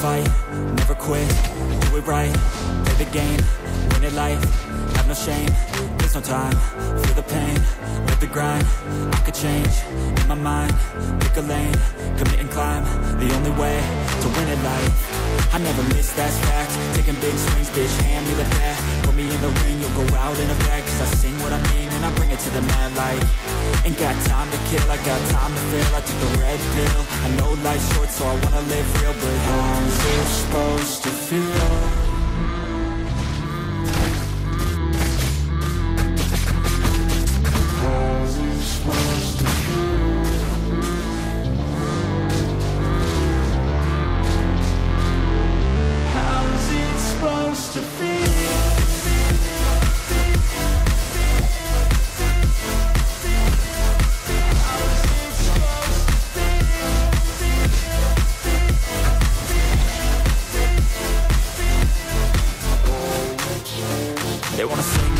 fight, never quit, do it right Play the game, win it life, have no shame There's no time, feel the pain, Let the grind I could change, in my mind, pick a lane Commit and climb, the only way to win it life. I never miss, that's fact Taking big swings, bitch, hand me the bat in the ring, you'll go out in a bag Cause I sing what I mean and I bring it to the mad light. Ain't got time to kill, I got time to feel I took the red pill, I know life's short so I wanna live real But how's it supposed to feel? They wanna say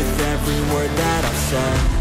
every word that I've said